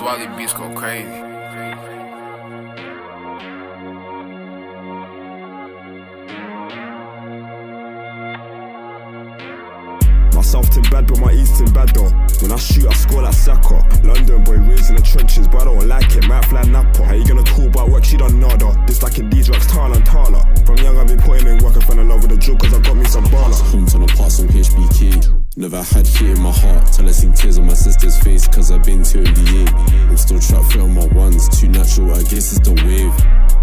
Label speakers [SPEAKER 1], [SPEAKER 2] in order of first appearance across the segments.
[SPEAKER 1] Swaleh beats go crazy.
[SPEAKER 2] My South team bad, but my East team bad though. When I shoot, I score like Saka. London boy raised in the trenches, but I don't like it. Might fell in love with the drill, cause I got me some baller.
[SPEAKER 3] Home on the parts on HBK. Never had hate in my heart till I seen tears on my sister's face, cause I've been to NBA. I'm still trapped on my ones, too natural, I guess it's the wave.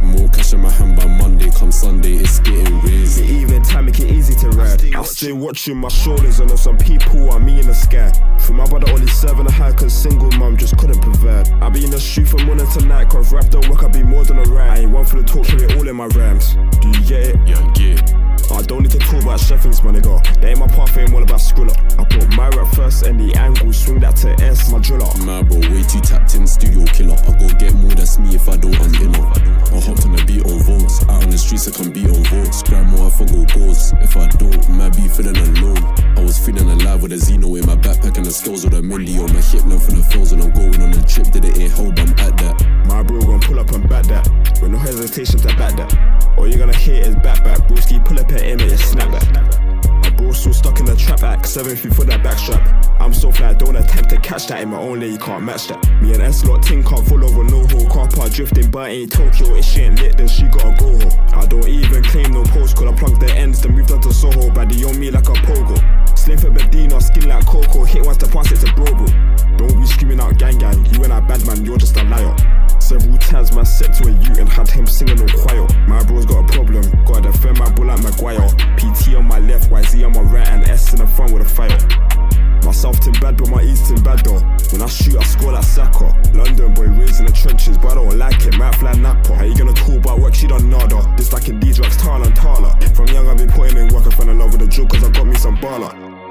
[SPEAKER 3] More cash in my hand by Monday, come Sunday, it's getting raised.
[SPEAKER 2] Even time make it easy to ride. I stay watching my shoulders, and know some people are me in the sky. For my brother, only seven, a high, cause single mum just couldn't provide. I be in the street from morning to night, cause rap don't work, I be more than a ride. I ain't one for the talk, carry it all in my rhymes. Do you get it? Need to talk about chefings, my nigga. They ain't my path, ain't all about Skrilla. I put my rap first and the angle, swing that to S, my driller.
[SPEAKER 3] My bro, way too tapped in, studio killer. I go get more, that's me if I don't, I'm in I hopped on the beat on votes. Out on the streets, I can beat on votes. Grind more, I forgo goals. If I don't, might be feeling alone. I was feeling alive with a Zeno in my backpack and the skills with a Mindy on my hip, learn from the fills when I'm going on a trip. Did it ain't hold, I'm at that.
[SPEAKER 2] My bro gon' pull up and back that. With no hesitation to back that. All you're gonna hear is back back. Pull up at him and snap back. My bro still stuck in the trap act. Seven feet for that backstrap. I'm so fly, don't attempt to catch that in my own lane, you can't match that. Me and S lot ting can't fall over no hole. Car park drifting, but ain't Tokyo. If she ain't lit, then she gotta go home. I don't even claim no postcode. I plug the ends, then moved on to Soho. Baddie on me like a pogo. Slim for Bedino, skin like Coco. Hit once to pass it to Brobo. Don't be screaming out gang gang. You and I bad man, you're just a liar. Several times man set to a U and had him singing on choir. My bro's got a When I shoot, I score like Saka. London boy raised in the trenches, but I don't like it. Might fly Napa. How you gonna talk about work? She know though. This like in these rocks, Tala and Tala. From young, I've been putting in work. I fell in love with the drill, cause I got me some baller.